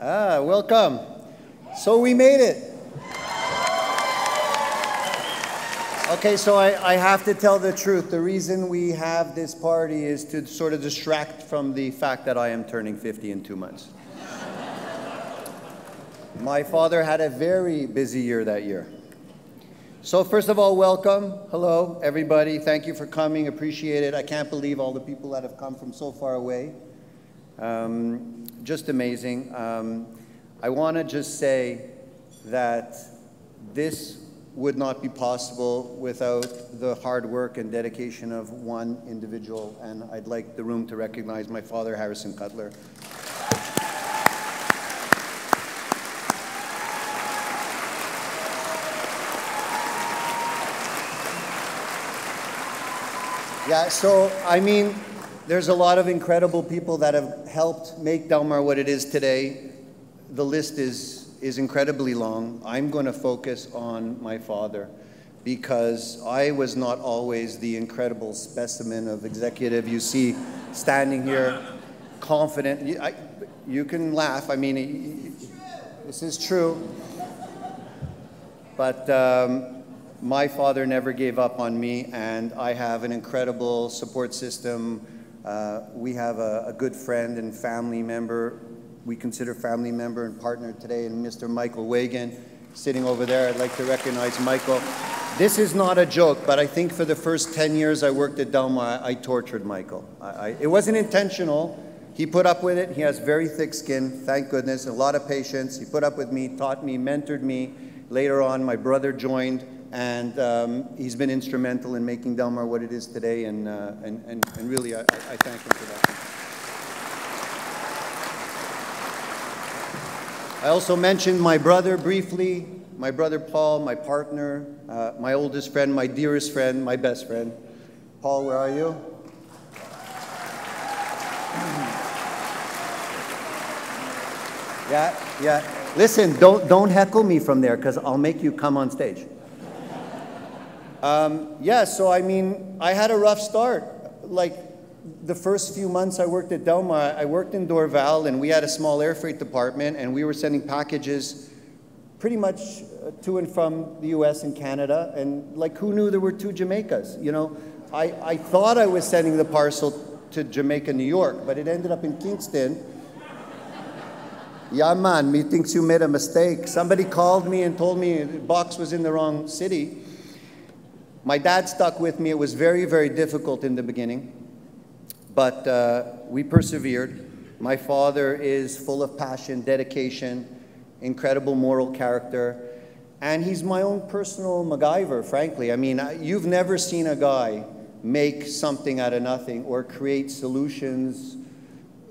Ah, welcome. So we made it. Okay, so I, I have to tell the truth. The reason we have this party is to sort of distract from the fact that I am turning 50 in two months. My father had a very busy year that year. So first of all, welcome. Hello, everybody. Thank you for coming. Appreciate it. I can't believe all the people that have come from so far away. Um, just amazing. Um, I want to just say that this would not be possible without the hard work and dedication of one individual, and I'd like the room to recognize my father, Harrison Cutler. Yeah, so I mean, there's a lot of incredible people that have helped make Delmar what it is today. The list is, is incredibly long. I'm going to focus on my father because I was not always the incredible specimen of executive you see standing here confident. You, I, you can laugh. I mean, this is true. But um, my father never gave up on me, and I have an incredible support system. Uh, we have a, a, good friend and family member, we consider family member and partner today, and Mr. Michael Wagan, sitting over there. I'd like to recognize Michael. This is not a joke, but I think for the first 10 years I worked at Delmar, I, I tortured Michael. I, I, it wasn't intentional. He put up with it. He has very thick skin, thank goodness, a lot of patience. He put up with me, taught me, mentored me. Later on, my brother joined and um, he's been instrumental in making Delmar what it is today, and, uh, and, and, and, really I, I thank him for that. I also mentioned my brother briefly, my brother Paul, my partner, uh, my oldest friend, my dearest friend, my best friend. Paul, where are you? Yeah, yeah. Listen, don't, don't heckle me from there because I'll make you come on stage. Um, yeah, so I mean, I had a rough start. Like the first few months I worked at Delmar, I worked in Dorval and we had a small air freight department and we were sending packages pretty much uh, to and from the US and Canada. And like who knew there were two Jamaicas? You know, I, I thought I was sending the parcel to Jamaica, New York, but it ended up in Kingston. yeah, man, me thinks you made a mistake. Somebody called me and told me the box was in the wrong city. My dad stuck with me. It was very, very difficult in the beginning, but uh, we persevered. My father is full of passion, dedication, incredible moral character, and he's my own personal MacGyver, frankly. I mean, you've never seen a guy make something out of nothing or create solutions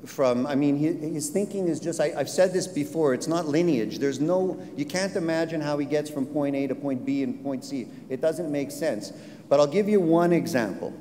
from, I mean, his thinking is just, I, have said this before, it's not lineage. There's no, you can't imagine how he gets from point A to point B and point C. It doesn't make sense. But I'll give you one example.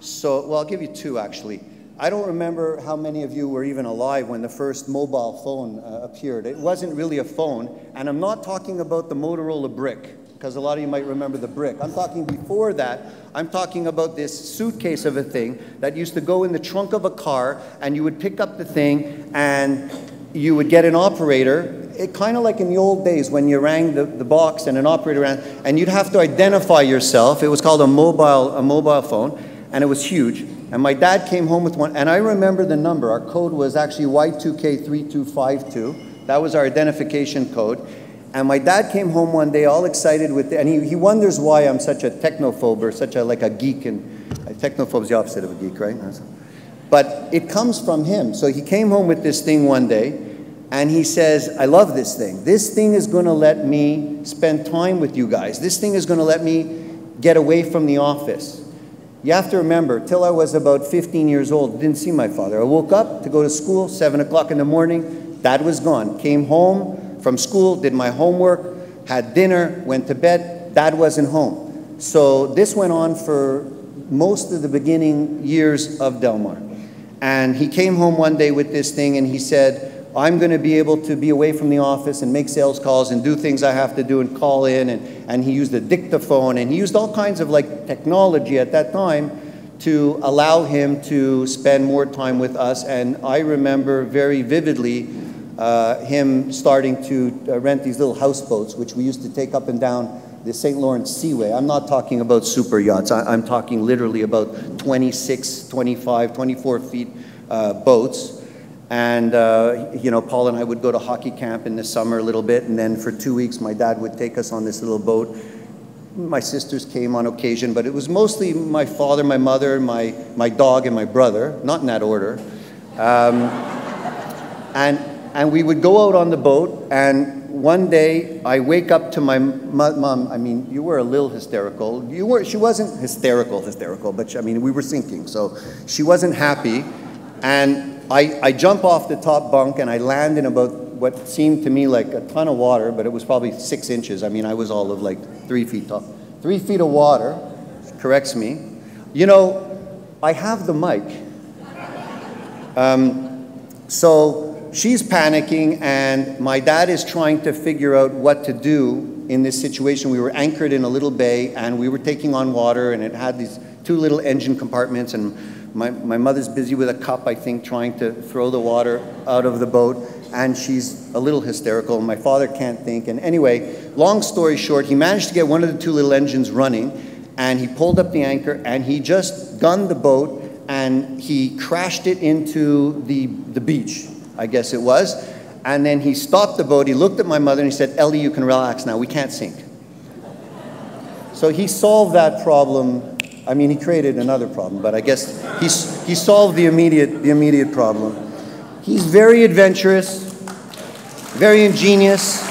So, well, I'll give you two actually. I don't remember how many of you were even alive when the first mobile phone uh, appeared. It wasn't really a phone, and I'm not talking about the Motorola brick because a lot of you might remember the brick. I'm talking before that, I'm talking about this suitcase of a thing that used to go in the trunk of a car, and you would pick up the thing, and you would get an operator, it kind of like in the old days when you rang the, the box and an operator ran, and you'd have to identify yourself. It was called a mobile, a mobile phone, and it was huge. And my dad came home with one, and I remember the number. Our code was actually Y2K3252. That was our identification code. And my dad came home one day all excited with, and he, he wonders why I'm such a technophobe or such a, like a geek. And a technophobe is the opposite of a geek, right? But it comes from him. So he came home with this thing one day, and he says, I love this thing. This thing is going to let me spend time with you guys. This thing is going to let me get away from the office. You have to remember, till I was about 15 years old, didn't see my father. I woke up to go to school, 7 o'clock in the morning. Dad was gone. Came home, from school, did my homework, had dinner, went to bed. Dad wasn't home. So this went on for most of the beginning years of Delmar. And he came home one day with this thing and he said, I'm going to be able to be away from the office and make sales calls and do things I have to do and call in. And, and he used a dictaphone and he used all kinds of like technology at that time to allow him to spend more time with us. And I remember very vividly uh, him starting to uh, rent these little houseboats, which we used to take up and down the St. Lawrence Seaway. I'm not talking about super yachts. I, am talking literally about 26, 25, 24 feet uh, boats. And, uh, you know, Paul and I would go to hockey camp in the summer a little bit, and then for two weeks, my dad would take us on this little boat. My sisters came on occasion, but it was mostly my father, my mother, my, my dog, and my brother, not in that order. Um, and, and we would go out on the boat, and one day I wake up to my mom. I mean, you were a little hysterical. You were. She wasn't hysterical, hysterical, but she, I mean, we were sinking, so she wasn't happy. And I, I jump off the top bunk and I land in about what seemed to me like a ton of water, but it was probably six inches. I mean, I was all of like three feet tall. Three feet of water, corrects me. You know, I have the mic. Um, so she's panicking, and my dad is trying to figure out what to do in this situation. We were anchored in a little bay, and we were taking on water, and it had these two little engine compartments, and my, my mother's busy with a cup, I think, trying to throw the water out of the boat, and she's a little hysterical. And my father can't think. And anyway, long story short, he managed to get one of the two little engines running, and he pulled up the anchor, and he just gunned the boat, and he crashed it into the, the beach, I guess it was. And then he stopped the boat, he looked at my mother, and he said, Ellie, you can relax now, we can't sink. So he solved that problem I mean, he created another problem, but I guess he's, he solved the immediate, the immediate problem. He's very adventurous, very ingenious,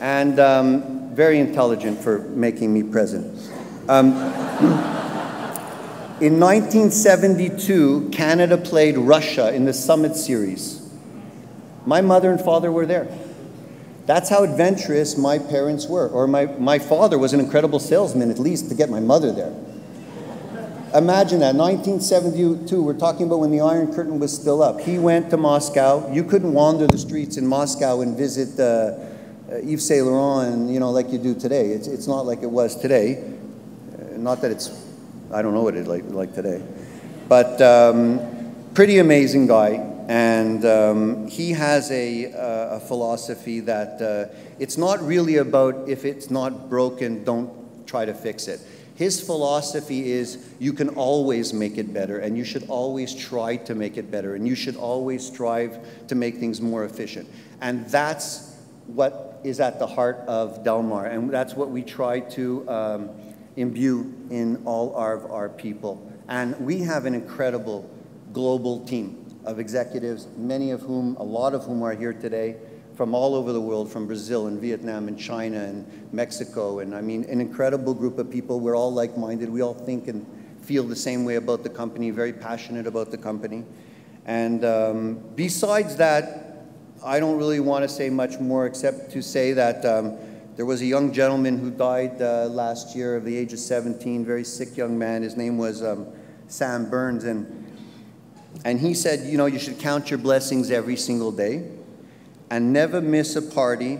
and um, very intelligent for making me present. Um, in 1972, Canada played Russia in the Summit Series. My mother and father were there. That's how adventurous my parents were. Or my, my father was an incredible salesman, at least to get my mother there. Imagine that, 1972, we're talking about when the Iron Curtain was still up. He went to Moscow. You couldn't wander the streets in Moscow and visit uh, uh, Yves Saint Laurent, you know, like you do today. It's, it's not like it was today. Uh, not that it's, I don't know what it's like, like today. But um, pretty amazing guy. And um, he has a, uh, a philosophy that uh, it's not really about if it's not broken, don't try to fix it. His philosophy is you can always make it better, and you should always try to make it better, and you should always strive to make things more efficient. And that's what is at the heart of Delmar, and that's what we try to um, imbue in all of our people. And we have an incredible global team of executives, many of whom, a lot of whom are here today from all over the world, from Brazil and Vietnam and China and Mexico. And I mean, an incredible group of people. We're all like-minded. We all think and feel the same way about the company, very passionate about the company. And um, besides that, I don't really want to say much more except to say that um, there was a young gentleman who died uh, last year of the age of 17, very sick young man. His name was um, Sam Berns. And and he said, you know, you should count your blessings every single day and never miss a party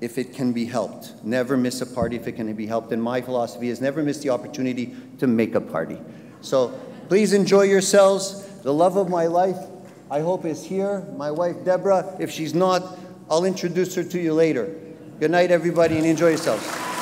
if it can be helped. Never miss a party if it can be helped. And my philosophy is never miss the opportunity to make a party. So please enjoy yourselves. The love of my life, I hope, is here. My wife, Deborah. If she's not, I'll introduce her to you later. Good night, everybody, and enjoy yourselves.